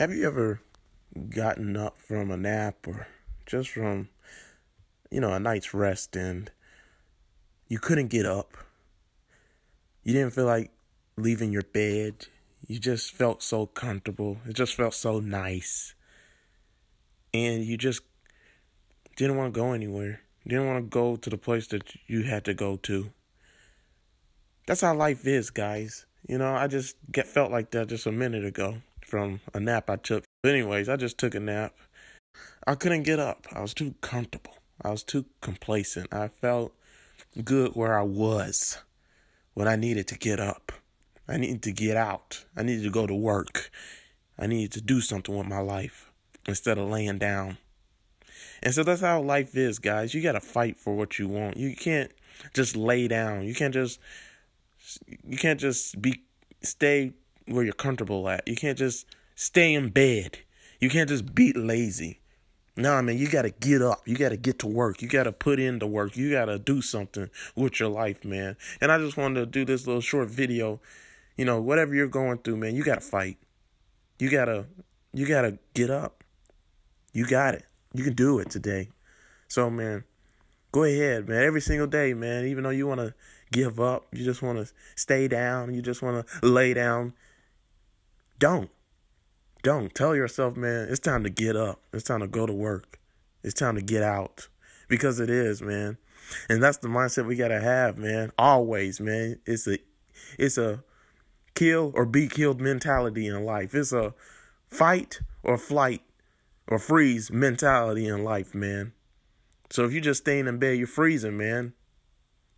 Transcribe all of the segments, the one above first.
Have you ever gotten up from a nap or just from, you know, a night's rest and you couldn't get up? You didn't feel like leaving your bed. You just felt so comfortable. It just felt so nice. And you just didn't want to go anywhere. You didn't want to go to the place that you had to go to. That's how life is, guys. You know, I just get felt like that just a minute ago from a nap I took. But anyways, I just took a nap. I couldn't get up. I was too comfortable. I was too complacent. I felt good where I was when I needed to get up. I needed to get out. I needed to go to work. I needed to do something with my life instead of laying down. And so that's how life is, guys. You got to fight for what you want. You can't just lay down. You can't just you can't just be stay where you're comfortable at. You can't just stay in bed. You can't just be lazy. No, I mean, you got to get up. You got to get to work. You got to put in the work. You got to do something with your life, man. And I just wanted to do this little short video. You know, whatever you're going through, man, you got to fight. You got to you got to get up. You got it. You can do it today. So, man, go ahead, man. Every single day, man, even though you want to give up, you just want to stay down, you just want to lay down, don't. Don't. Tell yourself, man, it's time to get up. It's time to go to work. It's time to get out. Because it is, man. And that's the mindset we gotta have, man. Always, man. It's a it's a kill or be killed mentality in life. It's a fight or flight or freeze mentality in life, man. So if you're just staying in bed, you're freezing, man.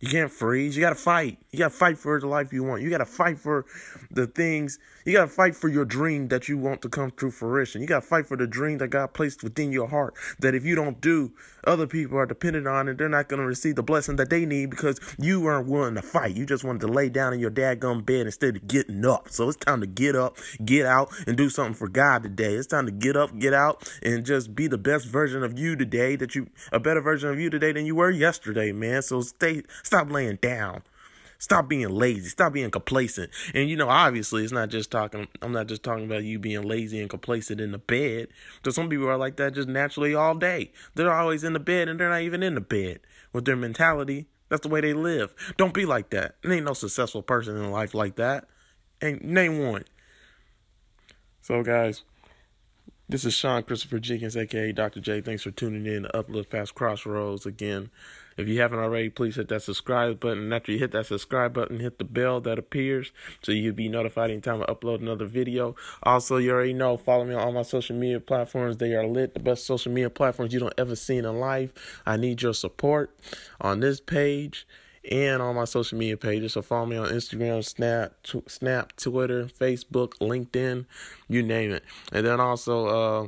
You can't freeze. You got to fight. You got to fight for the life you want. You got to fight for the things. You got to fight for your dream that you want to come to fruition. You got to fight for the dream that God placed within your heart. That if you don't do, other people are dependent on it. They're not going to receive the blessing that they need because you weren't willing to fight. You just wanted to lay down in your dadgum bed instead of getting up. So it's time to get up, get out, and do something for God today. It's time to get up, get out, and just be the best version of you today. That you a better version of you today than you were yesterday, man. So stay. Stop laying down. Stop being lazy. Stop being complacent. And you know, obviously, it's not just talking. I'm not just talking about you being lazy and complacent in the bed. Because some people are like that just naturally all day. They're always in the bed and they're not even in the bed with their mentality. That's the way they live. Don't be like that. There ain't no successful person in life like that. Ain't name one. So, guys, this is Sean Christopher Jenkins, aka Dr. J. Thanks for tuning in to Uplift Past Crossroads again. If you haven't already, please hit that subscribe button. After you hit that subscribe button, hit the bell that appears so you'll be notified anytime I upload another video. Also, you already know, follow me on all my social media platforms. They are lit, the best social media platforms you don't ever see in life. I need your support on this page and on my social media pages. So follow me on Instagram, Snap, Snap, Twitter, Facebook, LinkedIn, you name it. And then also, uh,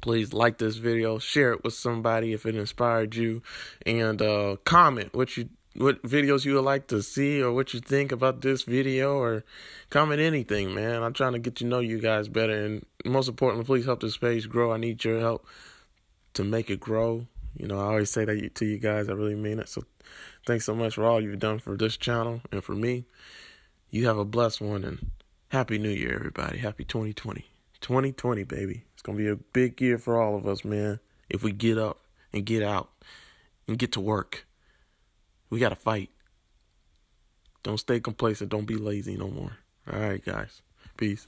please like this video, share it with somebody if it inspired you, and uh, comment what you what videos you would like to see or what you think about this video or comment anything, man. I'm trying to get to know you guys better and most importantly, please help this page grow. I need your help to make it grow. You know, I always say that to you guys. I really mean it. So thanks so much for all you've done for this channel and for me. You have a blessed one and happy new year everybody. Happy 2020. 2020, baby. It's going to be a big year for all of us, man. If we get up and get out and get to work, we got to fight. Don't stay complacent. Don't be lazy no more. All right, guys. Peace.